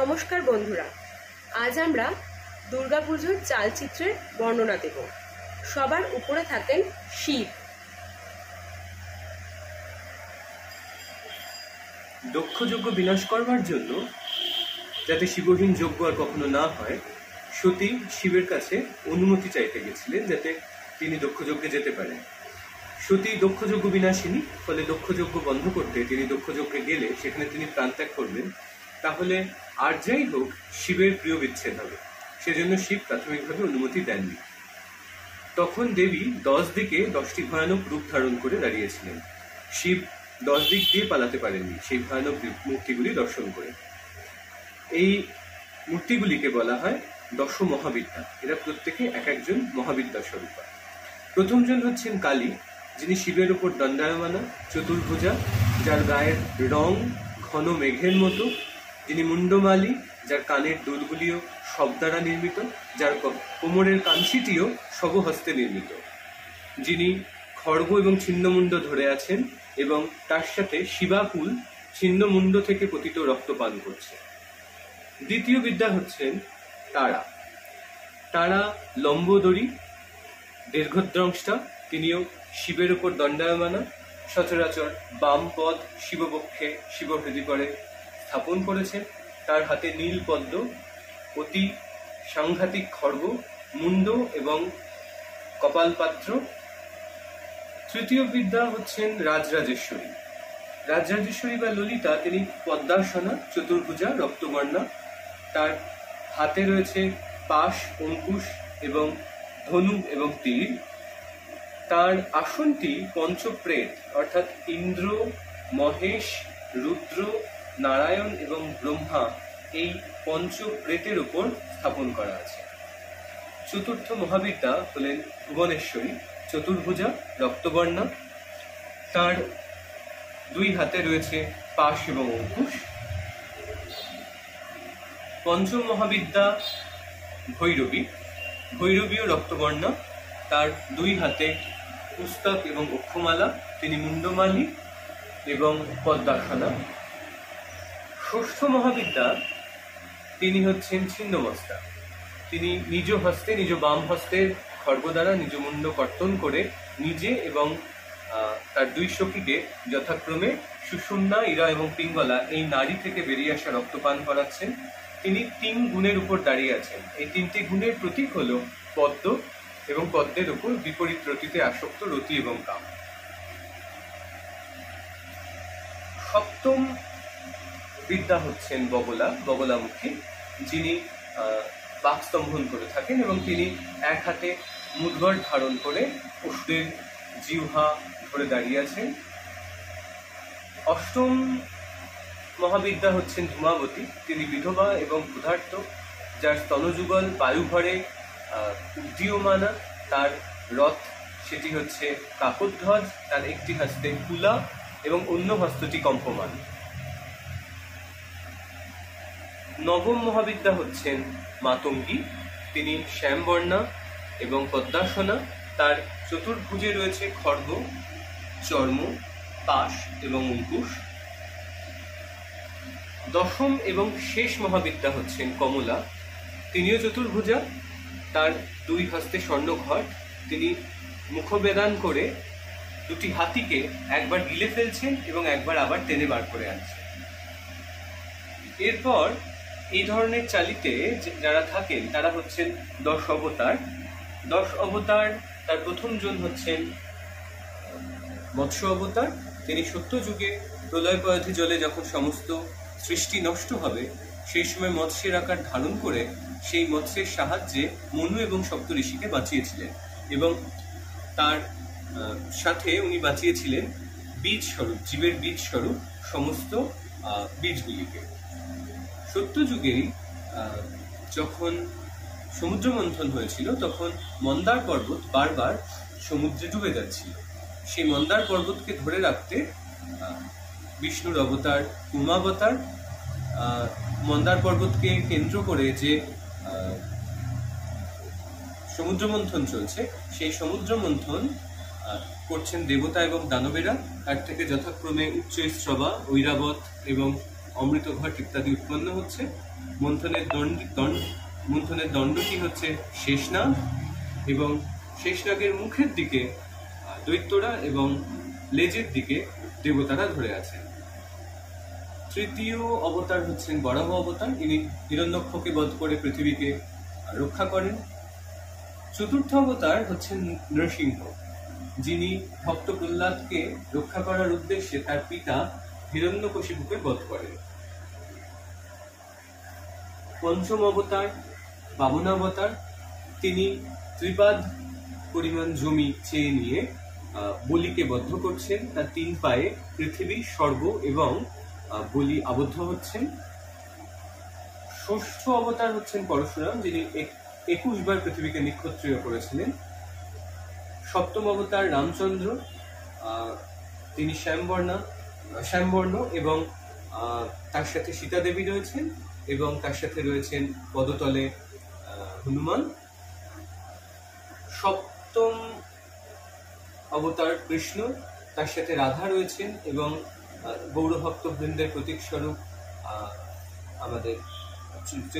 নমস্কার বন্ধুরা, আজ আমরা দুর্গাপুজোর চালচিত্রের বর্ণনা দেব। সবার উপরে থাকেন শিব। দক্ষ যজ্ঞ বিনাশ করবার জন্য যাতে শিবহীন যজ্ঞ আর কখনো না হয়, সতী শিবের কাছে অনুমতি চাইতে গেছিলেন যাতে তিনি দক্ষ যজ্ঞে যেতে পারেন। সতী দক্ষ যজ্ঞ বিনাশিনী, ফলে দক্ষ যজ্ঞ বন্ধ করতে তিনি দক্ষ যজ্ঞে গেলে সেখানে তিনি প্রাণত্যাগ করবেন। তাহলে আর যাই হোক, শিবের প্রিয় বিচ্ছেদ হবে। সেজন্য শিব প্রাথমিকভাবে অনুমতি দেননি। তখন দেবী দশ দিকে দশটি ভয়ানক রূপ ধারণ করে দাঁড়িয়েছিলেন। শিব দশ দিক দিয়ে পালাতে পারেননি, সেই ভয়ানক মূর্তিগুলি দর্শন করে। এই মূর্তিগুলিকে বলা হয় দশ মহাবিদ্যা এরা প্রত্যেকে এক একজন মহাবিদ্যা স্বরূপা। প্রথমজন হচ্ছেন কালী, যিনি শিবের উপর দণ্ডায়মানা, চতুর্ভুজা, যার গায়ের রং ঘন মেঘের মতো যিনি মুন্ডমালী, যার কানের দুলগুলিও সব দ্বারা নির্মিত, যার কোমরের কাঞ্চিটিও সবহস্তে নির্মিত। যিনি খড়গ এবং ছিন্নমুণ্ড ধরে আছেন এবং তার সাথে শিবাকুল ছিন্নমুণ্ড থেকে পতিত রক্ত পান করছে। দ্বিতীয় বিদ্যা হচ্ছেন তারা। তারা লম্বদড়ি দীর্ঘদ্রংষ্টা, তিনিও শিবের উপর দণ্ডায়মানা, সচরাচর বাম পদ শিববক্ষে শিবহৃদি করে স্থাপন করেছেন তার হাতে নীল পদ্ম অতি সাংঘাতিক খড়গ, মুন্ড এবং কপালপাত্র। তৃতীয় বিদ্যা হচ্ছেন রাজরাজেশ্বরী। রাজরাজেশ্বরী বা ললিতা, তিনি পদ্মাসনা, চতুর্ভুজা, রক্তবর্ণা। তার হাতে রয়েছে পাশ, অঙ্কুশ এবং ধনু এবং তীর। তার আসনটি পঞ্চপ্রেত, অর্থাৎ ইন্দ্র, মহেশ, রুদ্র নারায়ণ এবং ব্রহ্মা এই পঞ্চপ্রেতের উপর স্থাপন করা আছে। চতুর্থ মহাবিদ্যা হলেন ভুবনেশ্বরী, চতুর্ভুজা, রক্তবর্ণা। তার দুই হাতে রয়েছে পাশ এবং অঙ্কুশ। পঞ্চম মহাবিদ্যা ভৈরবী। ভৈরবীয় রক্তবর্ণা। তার দুই হাতে পুস্তক এবং অক্ষমালা, তিনি মুন্ডমালী এবং পদ্মাখানা। ষষ্ঠ মহাবিদ্যা তিনি হচ্ছেন ছিন্নমস্তা। তিনি নিজ হস্তে, নিজ বাম হস্তের খর্গ দ্বারা নিজ মুন্ড কর্তন করে নিজে এবং তার দুই সখীকে যথাক্রমে সুষুম্না, ইরা এবং পিঙ্গলা এই নারী থেকে বেরিয়ে আসা রক্তপান করাচ্ছেন। তিনি তিন গুণের উপর দাঁড়িয়ে আছেন। এই তিনটি গুণের প্রতীক হল পদ্ম এবং পদ্মের উপর বিপরীত রতিতে আসক্ত রতি এবং কাম। সপ্তম বিদ্যা হচ্ছেন বগলা বগলামুখী যিনি বাকস্তম্ভন করে থাকেন এবং তিনি এক হাতে মুদ্গর ধারণ করে পশুদের জিহ্বা ধরে দাঁড়িয়ে আছেন। অষ্টম মহাবিদ্যা হচ্ছেন ধূমাবতী তিনি বিধবা এবং ক্ষুধার্ত যার স্তনযুগল বায়ুভরে আহ, উদ্দীয়মানা তার রথ সেটি হচ্ছে কাকধ্বজ তার একটি হস্তে কুলা এবং অন্য হস্তটি কম্পমান। নবম মহাবিদ্যা হচ্ছেন মাতঙ্গী। তিনি শ্যামবর্ণা এবং পদ্মাসনা। তার চতুর্ভুজে রয়েছে খড়গ চর্ম, পাশ এবং অঙ্কুশ দশম এবং শেষ মহাবিদ্যা হচ্ছেন কমলা। তিনিও চতুর্ভুজা। তার দুই হস্তে স্বর্ণঘট। তিনি মুখবেদান করে দুটি হাতিকে একবার গিলে ফেলছেন এবং একবার আবার টেনে বার করে আনছেন। এরপর এই ধরনের চালিতে যারা থাকেন, তারা হচ্ছেন দশ অবতার। দশ অবতার, তার প্রথম জন হচ্ছেন মৎস্য অবতার। তিনি সত্য যুগে প্রলয় পয়ধি জলে যখন সমস্ত সৃষ্টি নষ্ট হবে, সেই সময় মৎস্যের আকার ধারণ করে সেই মৎস্যের সাহায্যে মনু এবং সপ্ত ঋষিকে বাঁচিয়েছিলেন এবং তার সাথে উনি বাঁচিয়েছিলেন বীজ স্বরূপ জীবের বীজ স্বরূপ সমস্ত বীজগুলিকে। সত্য যুগেই যখন সমুদ্র মন্থন হয়েছিল, তখন মন্দার পর্বত বারবার সমুদ্রে ডুবে যাচ্ছিল। সেই মন্দার পর্বতকে ধরে রাখতে বিষ্ণুর অবতার উমাবতার মন্দার পর্বতকে কেন্দ্র করে যে সমুদ্র মন্থন চলছে, সেই সমুদ্র মন্থন করছেন দেবতা এবং দানবেরা। তার থেকে যথাক্রমে উচ্চ শ্রবা ঐরাবত এবং অমৃতঘট ইত্যাদি উৎপন্ন হচ্ছে। মন্থনের দণ্ড দণ্ড, মন্থনের দণ্ডটি হচ্ছে শেষনাগ এবং শেষনাগের মুখের দিকে দৈত্যরা এবং লেজের দিকে দেবতারা ধরে আছেন তৃতীয় অবতার হচ্ছেন বরাহ অবতার। ইনি হিরণ্যক্ষকে বধ করে পৃথিবীকে রক্ষা করেন। চতুর্থ অবতার হচ্ছেন নৃসিংহ, যিনি ভক্ত প্রহ্লাদকে রক্ষা করার উদ্দেশ্যে তার পিতা হিরণ্যকশিপুকে বধ করেন পঞ্চম অবতার বামনাবতার তিনি ত্রিপাদ পরিমাণ জমি চেয়ে নিয়ে বলিকে বদ্ধ করছেন। তার তিন পায়ে পৃথিবী, স্বর্গ এবং বলি আবদ্ধ হচ্ছেন। ষষ্ঠ অবতার হচ্ছেন পরশুরাম, যিনি এক- একুশ বার পৃথিবীকে নিক্ষত্রিয় করেছিলেন। সপ্তম অবতার রামচন্দ্র তিনি শ্যামবর্ণা শ্যামবর্ণ এবং তার সাথে সীতা দেবী রয়েছেন এবং তার সাথে রয়েছেন পদতলে হনুমান। সপ্তম অবতার কৃষ্ণ, তার সাথে রাধা রয়েছেন এবং গৌরভক্ত বৃন্দের প্রতীক স্বরূপ আমাদের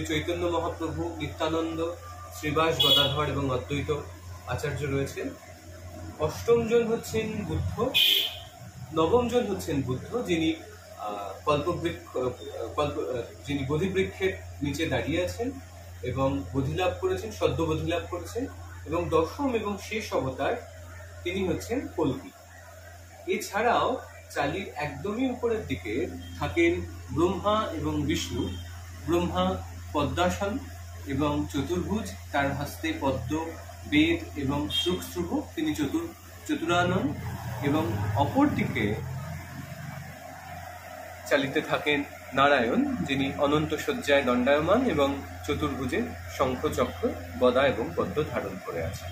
চৈতন্য মহাপ্রভু, নিত্যানন্দ, শ্রীবাস গদাধর এবং অদ্বৈত আচার্য রয়েছেন। অষ্টম জন হচ্ছেন বুদ্ধ। নবম জন হচ্ছেন বুদ্ধ, যিনি কল্পবৃক্ষ, কল্প যিনি বোধিবৃক্ষের নিচে দাঁড়িয়ে আছেন এবং বোধিলাভ করেছেন, সদ্য বোধিলাভ করেছেন এবং দশম এবং শেষ অবতার তিনি হচ্ছেন কল্কি। এছাড়াও চালির একদমই উপরের দিকে থাকেন ব্রহ্মা এবং বিষ্ণু। ব্রহ্মা পদ্মাসন এবং চতুর্ভুজ, তার হস্তে পদ্ম, বেদ এবং সুখস্রুভ তিনি চতুর, চতুরানন এবং অপরদিকে চালিতে থাকেন নারায়ণ, যিনি অনন্ত শয্যায় দণ্ডায়মান এবং চতুর্ভুজে শঙ্খচক্র, গদা এবং পদ্ম ধারণ করে আছেন।